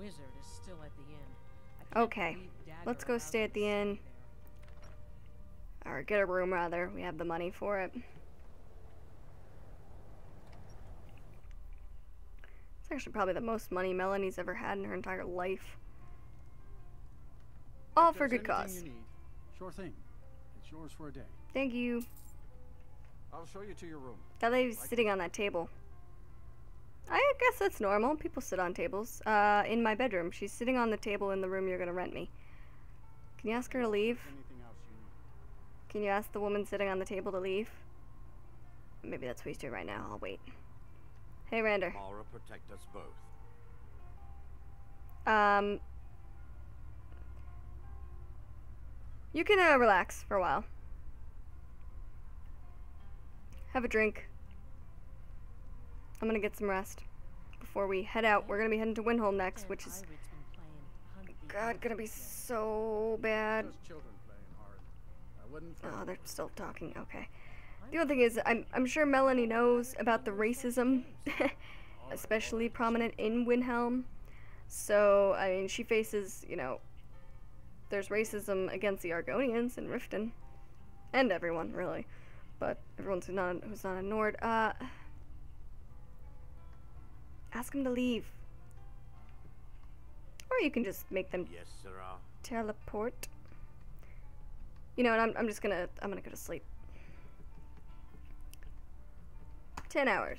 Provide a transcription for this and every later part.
wizard is still at the inn. Okay, let's go stay at the inn. Or get a room, rather. We have the money for it. It's actually probably the most money Melanee's ever had in her entire life. All for good cause. You need, sure thing. It's yours for a day. Thank you. I'll show you to your room. That lady's sitting on that table. I guess that's normal. People sit on tables. Uh, in my bedroom. She's sitting on the table in the room you're gonna rent me. Can you ask her to leave? Anything else you? Can you ask the woman sitting on the table to leave? Maybe that's what he's doing right now. I'll wait. Hey, Erandur. Mara protect us both. Um, you can uh, relax for a while. Have a drink. I'm gonna get some rest before we head out. We're gonna be heading to Windhelm next, which is Pirates been playing Hunt the God gonna be so bad. Just children playing hard. I wouldn't. Oh, they're still talking. Okay. The only thing is, I'm I'm sure Melanee knows about the racism, especially prominent in Windhelm. So I mean, she faces you know. There's racism against the Argonians in Riften, and everyone really, but everyone's not who's not a Nord. Uh, ask him to leave, or you can just make them Yes, sirrah. teleport. You know, and I'm, I'm just gonna I'm gonna go to sleep. Ten hours.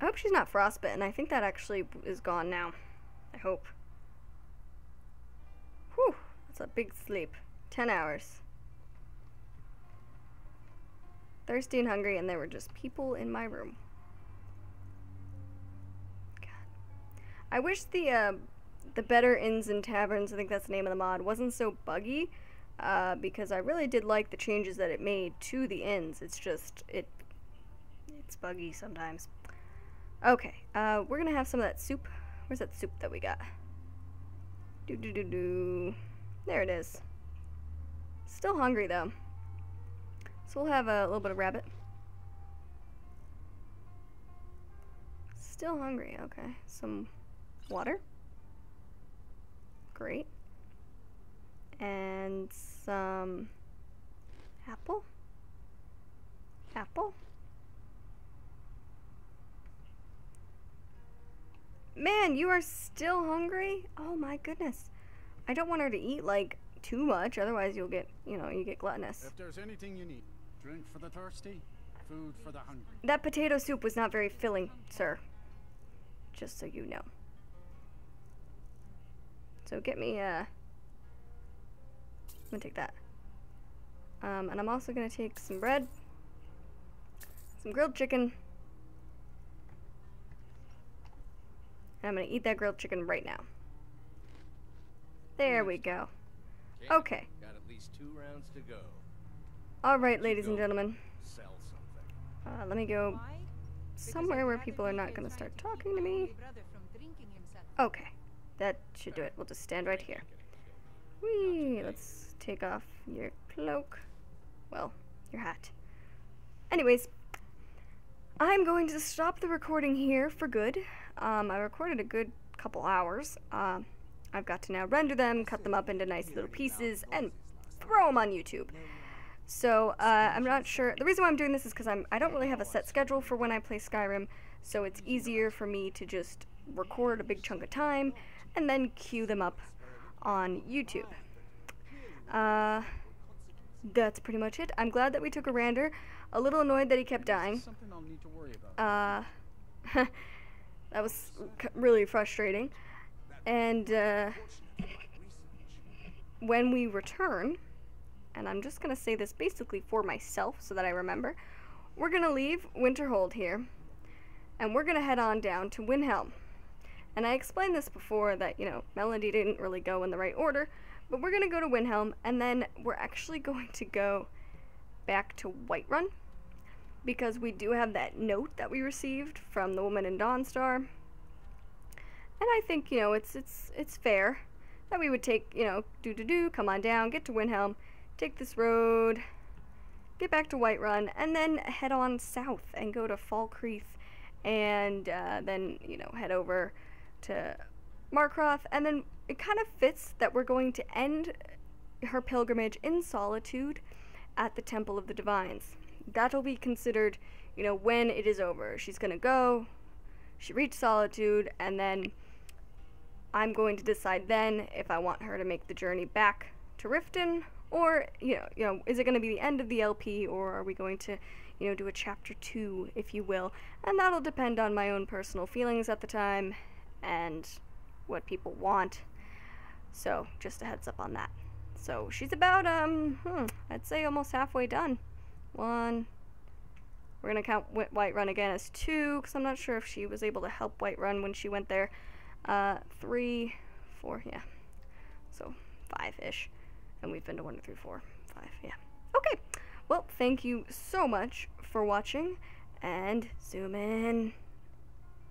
I hope she's not frostbitten. I think that actually is gone now. I hope. Whew, that's a big sleep. Ten hours. Thirsty and hungry, and there were just people in my room. I wish the uh, the better inns and taverns, I think that's the name of the mod, wasn't so buggy. Uh, because I really did like the changes that it made to the inns. It's just it it's buggy sometimes. Okay, uh, we're gonna have some of that soup. Where's that soup that we got? Do do do do. There it is. Still hungry though. So we'll have a little bit of rabbit. Still hungry. Okay, some water. Great. And some apple. Apple. Man, you are still hungry? Oh my goodness. I don't want her to eat like too much, otherwise you'll get, you know, you get gluttonous. If there's anything you need, drink for the thirsty, food for the hungry. That potato soup was not very filling, sir. Just so you know. So get me, uh. I'm gonna take that. Um, and I'm also gonna take some bread, some grilled chicken. And I'm gonna eat that grilled chicken right now. There we go. Okay. Got at least two rounds to go. Alright, ladies and gentlemen. Sell something. Uh, let me go somewhere where people are not gonna start talking to me. only brother from drinking himself. Okay. That should do it. We'll just stand right here. Whee! Let's take off your cloak. Well, your hat. Anyways, I'm going to stop the recording here for good. Um, I recorded a good couple hours. Um, I've got to now render them, cut them up into nice little pieces, and throw them on YouTube. So uh, I'm not sure. The reason why I'm doing this is because I'm I don't really have a set schedule for when I play Skyrim, so it's easier for me to just record a big chunk of time and then queue them up on YouTube. Uh, that's pretty much it. I'm glad that we took Erandur. A little annoyed that he kept dying. Something I'll need to worry about. Uh, that was really frustrating. And uh, when we return, and I'm just gonna say this basically for myself so that I remember, we're gonna leave Winterhold here, and we're gonna head on down to Windhelm. And I explained this before that you know Melody didn't really go in the right order, but we're gonna go to Windhelm, and then we're actually going to go back to Whiterun because we do have that note that we received from the woman in Dawnstar. And I think, you know, it's it's it's fair that we would take, you know, do do do, come on down, get to Windhelm, take this road, get back to Whiterun, and then head on south and go to Falkreath and uh, then, you know, head over to Markarth, and then it kind of fits that we're going to end her pilgrimage in solitude at the Temple of the Divines. That'll be considered, you know, when it is over. She's gonna go, she reached solitude, and then I'm going to decide then if I want her to make the journey back to Riften, or you know, you know, is it going to be the end of the LP, or are we going to, you know, do a chapter two, if you will? And that'll depend on my own personal feelings at the time, and what people want. So just a heads up on that. So she's about um, hmm, I'd say almost halfway done. One. We're gonna count Wh- Whiterun again as two, because I'm not sure if she was able to help Whiterun when she went there. Uh, three, four, yeah. So five-ish, and we've been to one, two, three, four, five, yeah. Okay. Well, thank you so much for watching, and zoom in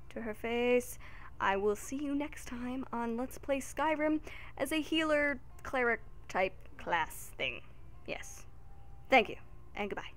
to her face. I will see you next time on Let's Play Skyrim as a healer cleric type class thing. Yes. Thank you, and goodbye.